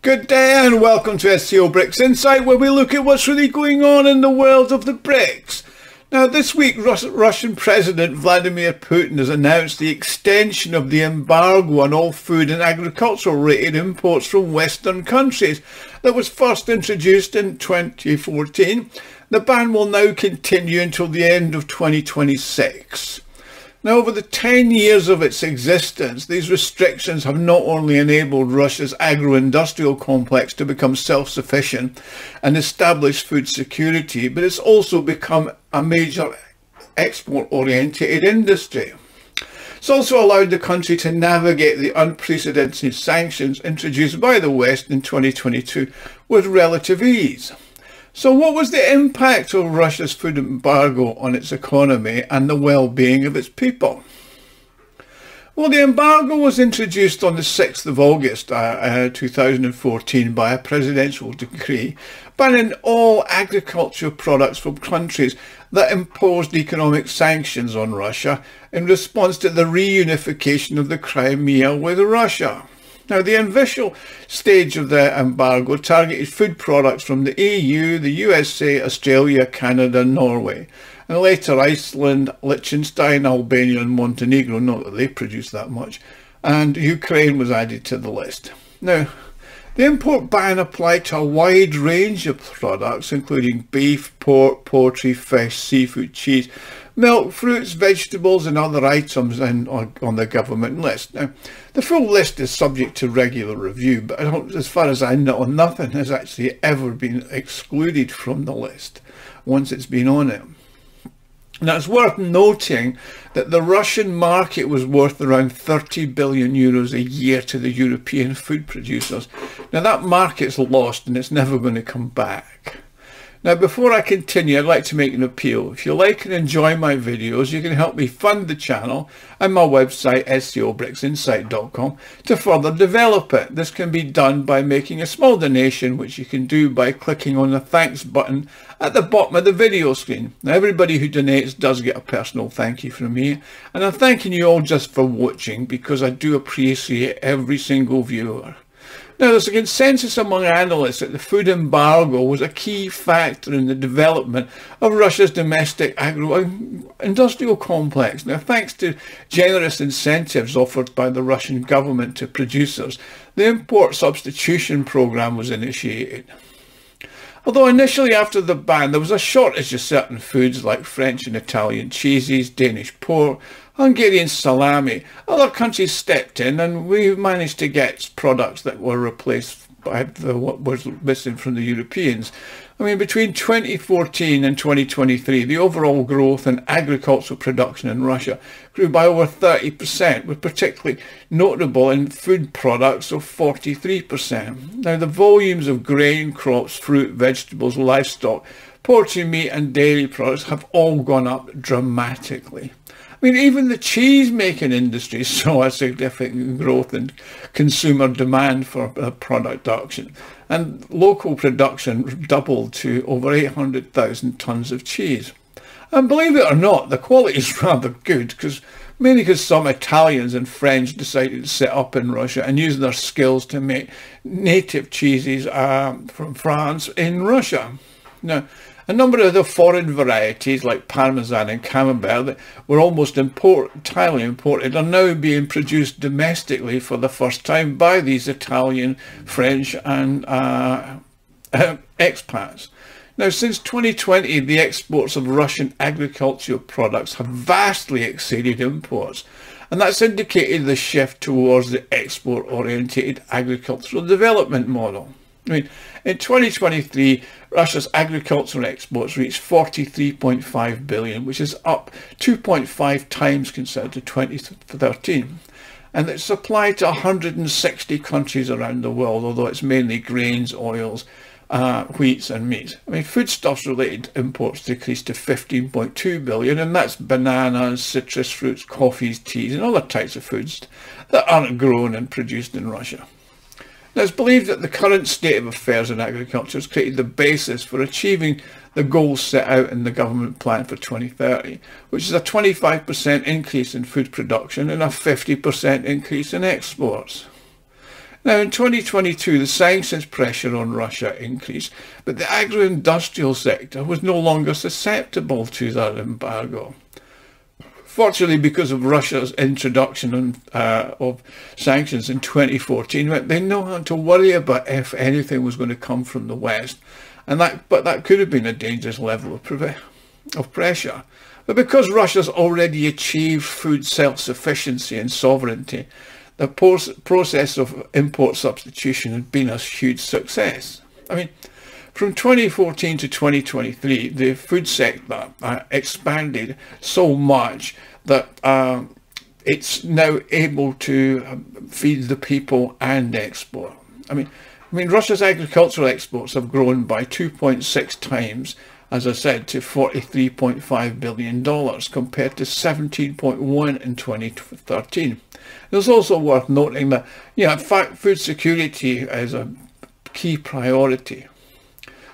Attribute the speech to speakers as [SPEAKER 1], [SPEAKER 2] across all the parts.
[SPEAKER 1] Good day and welcome to SCO BRICS Insight where we look at what's really going on in the world of the BRICS. Now this week Rus Russian President Vladimir Putin has announced the extension of the embargo on all food and agricultural related imports from Western countries that was first introduced in 2014. The ban will now continue until the end of 2026. Now, over the 10 years of its existence, these restrictions have not only enabled Russia's agro-industrial complex to become self-sufficient and establish food security, but it's also become a major export-oriented industry. It's also allowed the country to navigate the unprecedented sanctions introduced by the West in 2022 with relative ease. So what was the impact of Russia's food embargo on its economy and the well-being of its people? Well, the embargo was introduced on the 6th of August uh, uh, 2014 by a presidential decree banning all agricultural products from countries that imposed economic sanctions on Russia in response to the reunification of the Crimea with Russia. Now, the initial stage of the embargo targeted food products from the EU, the USA, Australia, Canada, Norway, and later Iceland, Liechtenstein, Albania and Montenegro, not that they produce that much, and Ukraine was added to the list. Now, the import ban applied to a wide range of products, including beef, pork, poultry, fish, seafood, cheese, milk, fruits, vegetables and other items on, on, the government list. Now, the full list is subject to regular review, but as far as I know, nothing has actually ever been excluded from the list once it's been on it. Now it's worth noting that the Russian market was worth around 30 billion euros a year to the European food producers. Now that market's lost and it's never going to come back. Now before I continue I'd like to make an appeal. If you like and enjoy my videos you can help me fund the channel and my website scobricsinsight.com to further develop it. This can be done by making a small donation which you can do by clicking on the thanks button at the bottom of the video screen. Now everybody who donates does get a personal thank you from me and I'm thanking you all just for watching because I do appreciate every single viewer. Now, there's a consensus among analysts that the food embargo was a key factor in the development of Russia's domestic agro-industrial complex. Now, thanks to generous incentives offered by the Russian government to producers, the import substitution program was initiated. Although initially after the ban there was a shortage of certain foods like French and Italian cheeses, Danish pork, Hungarian salami. Other countries stepped in and we managed to get products that were replaced by the, what was missing from the Europeans. I mean, between 2014 and 2023, the overall growth in agricultural production in Russia grew by over 30%, with particularly notable in food products of 43%. Now, the volumes of grain, crops, fruit, vegetables, livestock, poultry, meat and dairy products have all gone up dramatically. I mean, even the cheese making industry saw a significant growth in consumer demand for product production and local production doubled to over 800,000 tonnes of cheese. And believe it or not, the quality is rather good because mainly because some Italians and French decided to set up in Russia and use their skills to make native cheeses uh, from France in Russia. Now, a number of the foreign varieties like Parmesan and Camembert that were almost import, entirely imported are now being produced domestically for the first time by these Italian, French and uh, expats. Now, since 2020, the exports of Russian agricultural products have vastly exceeded imports, and that's indicated the shift towards the export-oriented agricultural development model. I mean, in 2023, Russia's agricultural exports reached 43.5 billion, which is up 2.5 times compared to 2013. And it's supplied to 160 countries around the world, although it's mainly grains, oils, uh, wheats and meats. I mean, foodstuffs related imports decreased to 15.2 billion, and that's bananas, citrus fruits, coffees, teas, and other types of foods that aren't grown and produced in Russia. Now, it's believed that the current state of affairs in agriculture has created the basis for achieving the goals set out in the government plan for 2030, which is a 25% increase in food production and a 50% increase in exports. Now in 2022 the sanctions pressure on Russia increased, but the agro-industrial sector was no longer susceptible to that embargo. Fortunately, because of Russia's introduction uh, of sanctions in 2014, they know how to worry about if anything was going to come from the West. And that, but that could have been a dangerous level of, of pressure. But because Russia's already achieved food self-sufficiency and sovereignty, the process of import substitution has been a huge success. I mean, from 2014 to 2023, the food sector uh, expanded so much that uh, it's now able to um, feed the people and export. I mean, I mean, Russia's agricultural exports have grown by 2.6 times, as I said, to $43.5 billion compared to 17.1 in 2013. It's also worth noting that, you know, food security is a key priority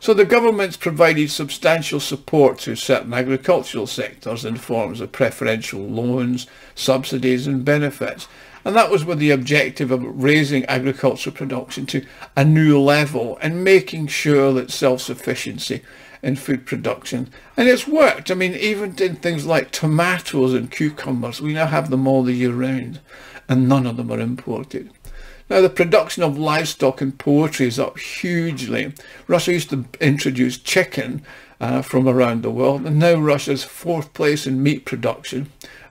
[SPEAKER 1] so the government's provided substantial support to certain agricultural sectors in forms of preferential loans, subsidies and benefits. And that was with the objective of raising agricultural production to a new level and making sure that self-sufficiency in food production. And it's worked. I mean, even in things like tomatoes and cucumbers, we now have them all the year round and none of them are imported. Now the production of livestock and poultry is up hugely. Russia used to introduce chicken uh, from around the world and now Russia's fourth place in meat production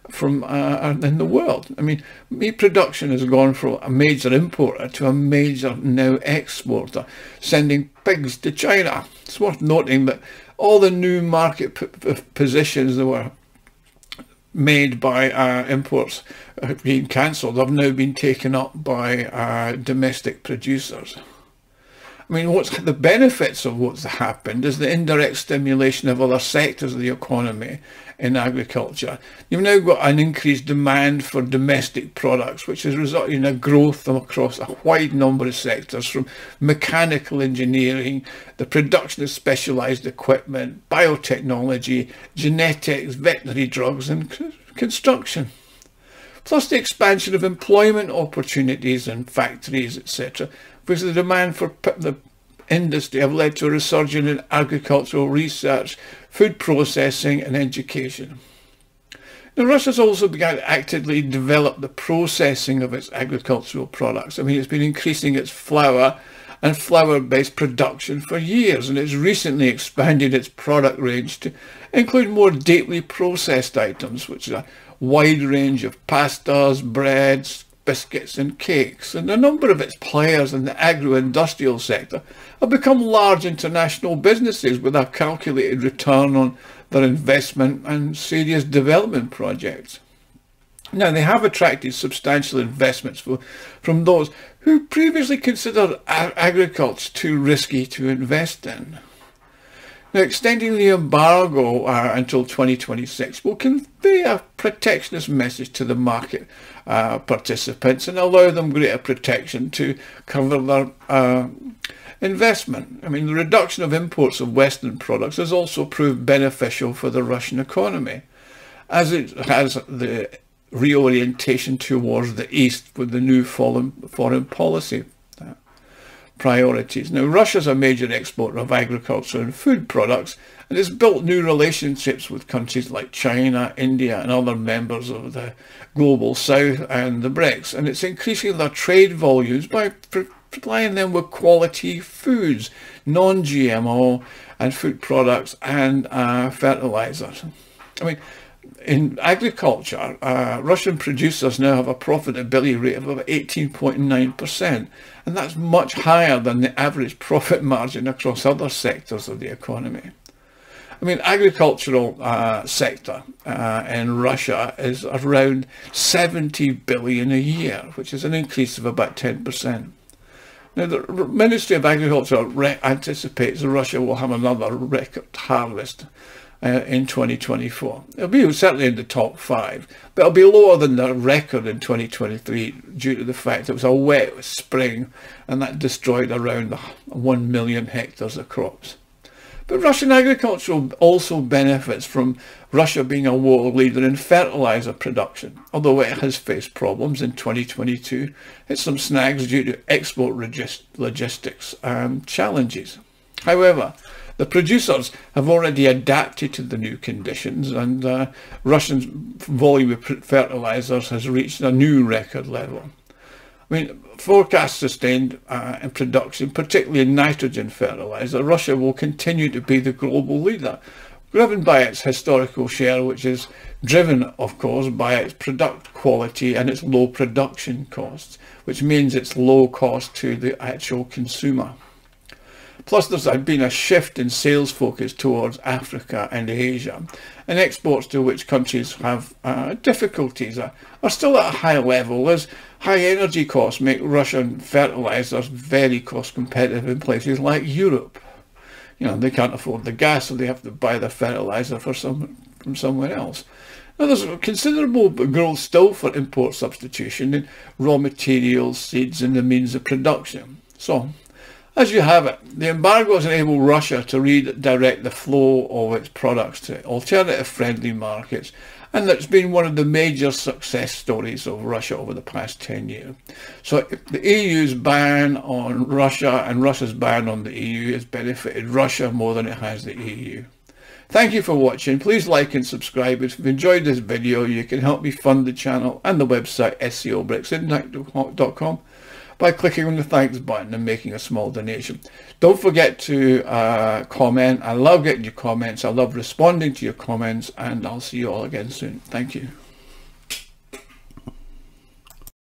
[SPEAKER 1] from uh, in the world. I mean, meat production has gone from a major importer to a major now exporter, sending pigs to China. It's worth noting that all the new market positions that were made by uh, imports being cancelled have now been taken up by uh, domestic producers. I mean, what's the benefits of what's happened is the indirect stimulation of other sectors of the economy in agriculture. You've now got an increased demand for domestic products, which has resulted in a growth across a wide number of sectors, from mechanical engineering, the production of specialised equipment, biotechnology, genetics, veterinary drugs and construction plus the expansion of employment opportunities and factories, etc., because the demand for the industry have led to a resurgence in agricultural research, food processing and education. Now, Russia's also begun to actively develop the processing of its agricultural products. I mean, it's been increasing its flour and flour-based production for years, and it's recently expanded its product range to include more deeply processed items, which are wide range of pastas, breads, biscuits and cakes, and a number of its players in the agro-industrial sector have become large international businesses with a calculated return on their investment and serious development projects. Now, they have attracted substantial investments for, from those who previously considered agriculture too risky to invest in. Now, extending the embargo uh, until 2026 will convey a protectionist message to the market uh, participants and allow them greater protection to cover their uh, investment. I mean, the reduction of imports of Western products has also proved beneficial for the Russian economy, as it has the reorientation towards the East with the new foreign, foreign policy priorities. Now, Russia's a major exporter of agriculture and food products and has built new relationships with countries like China, India and other members of the Global South and the BRICS. And it's increasing their trade volumes by supplying them with quality foods, non-GMO and food products and uh, fertilizers. I mean, in agriculture, uh, Russian producers now have a profitability rate of about 18.9%, and that's much higher than the average profit margin across other sectors of the economy. I mean, agricultural uh, sector uh, in Russia is around 70 billion a year, which is an increase of about 10%. Now, the Ministry of Agriculture anticipates that Russia will have another record harvest uh, in 2024. It'll be certainly in the top five, but it'll be lower than the record in 2023 due to the fact it was a wet spring and that destroyed around 1 million hectares of crops. But Russian agriculture also benefits from Russia being a world leader in fertilizer production, although it has faced problems in 2022. It's some snags due to export logistics um, challenges. However, the producers have already adapted to the new conditions and uh, Russian volume of fertilizers has reached a new record level. I mean, forecasts sustained uh, in production, particularly in nitrogen fertilizer, Russia will continue to be the global leader, driven by its historical share, which is driven, of course, by its product quality and its low production costs, which means it's low cost to the actual consumer. Plus, there's been a shift in sales focus towards Africa and Asia, and exports to which countries have uh, difficulties are, are still at a high level as high energy costs make Russian fertilizers very cost competitive in places like Europe. You know, they can't afford the gas, so they have to buy the fertilizer for some, from somewhere else. Now, there's considerable growth still for import substitution in raw materials, seeds and the means of production. So, as you have it, the embargo has enabled Russia to redirect the flow of its products to alternative friendly markets and that's been one of the major success stories of Russia over the past 10 years. So the EU's ban on Russia and Russia's ban on the EU has benefited Russia more than it has the EU. Thank you for watching. Please like and subscribe. If you've enjoyed this video, you can help me fund the channel and the website scobricsinsight.com by clicking on the thanks button and making a small donation. Don't forget to uh, comment. I love getting your comments. I love responding to your comments and I'll see you all again soon. Thank you.